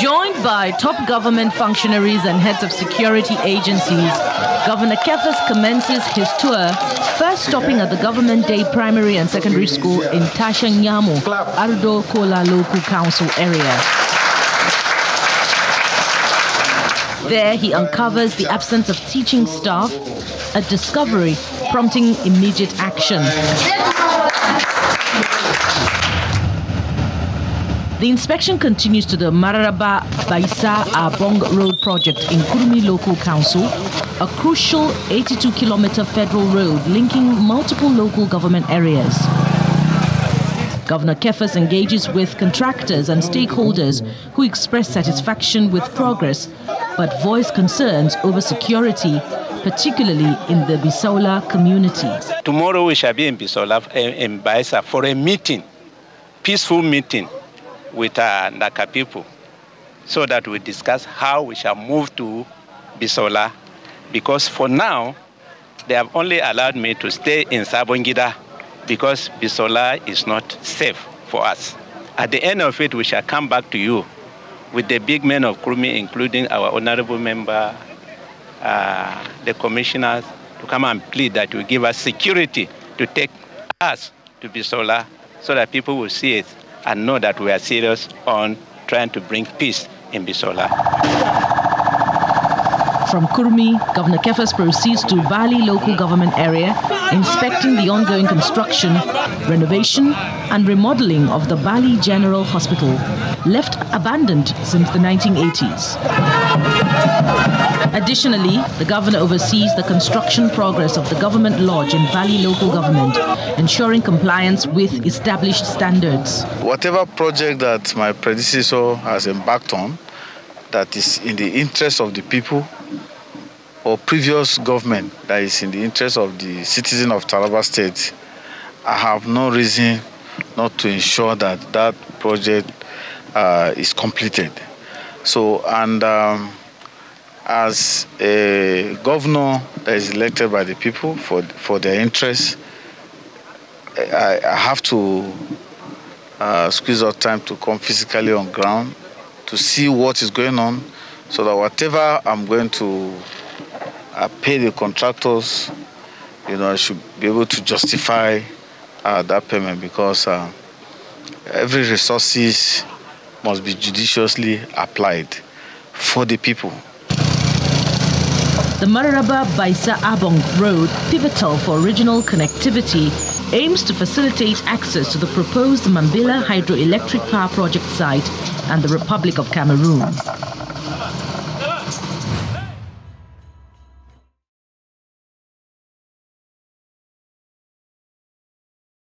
Joined by top government functionaries and heads of security agencies, Governor Kefas commences his tour, first stopping at the Government Day Primary and Secondary School in Tashanyamo, Ardo Kola Local Council area. There, he uncovers the absence of teaching staff, a discovery prompting immediate action. The inspection continues to the Mararaba Baissa Abong Road project in Kurmi Local Council, a crucial 82 kilometer federal road linking multiple local government areas. Governor Kefas engages with contractors and stakeholders who express satisfaction with progress but voice concerns over security, particularly in the Bissaula community. Tomorrow we shall be in Bissaula, eh, in Baissa, for a meeting, peaceful meeting with uh, Naka people so that we discuss how we shall move to Bissaula. Because for now, they have only allowed me to stay in Sabongida because Bissaula is not safe for us. At the end of it, we shall come back to you with the big men of Kurmi, including our honorable member, uh, the commissioners, to come and plead that you give us security to take us to Bissaula so that people will see it and know that we are serious on trying to bring peace in Bissaula. From Kurmi, Governor Kefas proceeds to Bali local government area, inspecting the ongoing construction, renovation, and remodeling of the Bali General Hospital, left abandoned since the 1980s. Additionally, the governor oversees the construction progress of the government lodge in Bali local government, ensuring compliance with established standards. Whatever project that my predecessor has embarked on that is in the interest of the people or previous government that is in the interest of the citizen of Taraba State, I have no reason not to ensure that that project uh, is completed. So, and um, as a governor that is elected by the people for, for their interests, I, I have to uh, squeeze out time to come physically on ground to see what is going on so that whatever I'm going to uh, pay the contractors, you know, I should be able to justify uh, that payment because uh, every resources must be judiciously applied for the people. The Mararaba Baissa Abong Road, pivotal for regional connectivity, aims to facilitate access to the proposed Mambila hydroelectric power project site and the Republic of Cameroon.